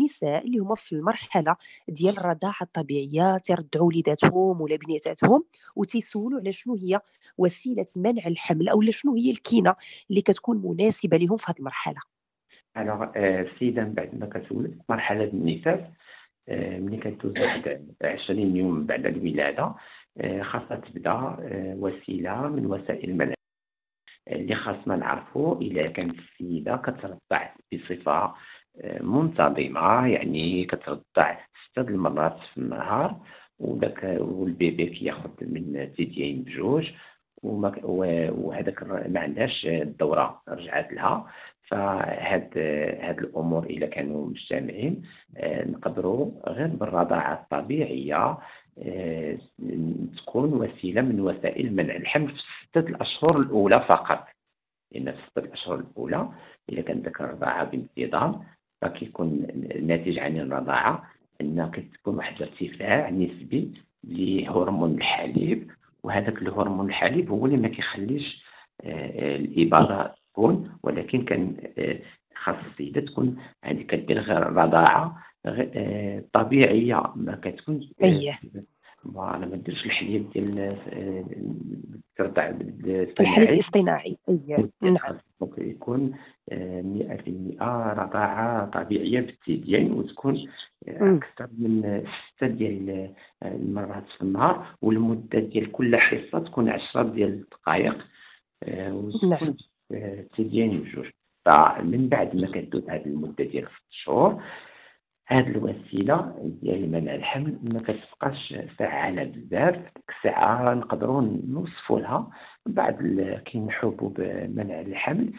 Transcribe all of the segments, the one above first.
النساء اللي هما في المرحلة ديال الرضاعة الطبيعية تيرضعوا وليداتهم ولا بنيتاتهم وتيسولوا على شنو هي وسيلة منع الحمل أو شنو هي الكينة اللي كتكون مناسبة لهم في هذه المرحلة. الوغ السيده من بعد ما كتولد مرحلة النفاس آه، ملي كدوز واحد 20 يوم بعد الولاده آه، خاصها تبدا آه، وسيلة من وسائل المنع اللي خاصنا نعرفوا اذا كانت السيدة كترضع بصفة منتظمة يعني كترضع ستة المرات في النهار وداك والبيبي كياخذ من ثديين بجوج وهذاك ما عندهاش الدورة رجعت لها. فهاد هاد الأمور اذا كانوا مجتمعين آه، نقدروا غير بالرضاعة الطبيعية آه، تكون وسيلة من وسائل منع الحمل في الستة الأشهر الأولى فقط. لأن في الستة الأشهر الأولى اذا كانت ذاك الرضاعة بانتظام فكيكون الناتج عن الرضاعة إن كتكون واحد الارتفاع نسبي لهرمون الحليب وهذاك الهرمون الحليب هو اللي ما كيخليش آه، الإباضة تكون ولكن كان آه، خاص السيدة تكون يعني كدير غير رضاعه آه، طبيعية ما كتكون اييه فوالا ما ديرش الحليب ديال ترضع الحليب الاصطناعي. أي نعم. يكون 100% رضاعة طبيعية بالثديين وتكون أكثر من ستة ديال المرات في النهار والمدة ديال كل حصة تكون عشرة ديال الدقائق آه، وتكون نعم. الثديين بجوج. فمن بعد ما كدوز هذه المدة ديال ست شهور هاد الوسيلة ديال منع الحمل ما كتبقاش فعالة بزاف ديك الساعة نقدروا نوصفوا لها بعد كاين حبوب منع الحمل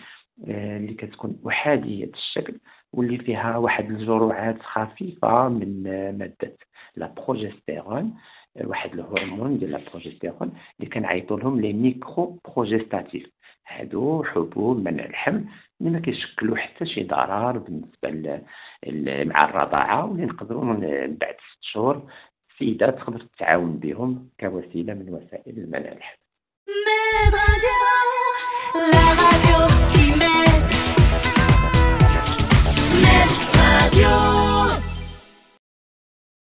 آه، اللي كتكون احاديه الشكل واللي فيها واحد الجرعات خفيفة من مادة la progestérone آه، واحد الهرمون ديال la progestérone اللي كنعيطوا لهم les microprogestatifs هادو حبوب منع الحمل اللي ما كيشكلوا حتى شي ضرر بالنسبة مع الرضاعة واللي نقدروا من بعد ست شهور السيده تقدر تتعاون بهم كوسيلة من وسائل المنع الحمل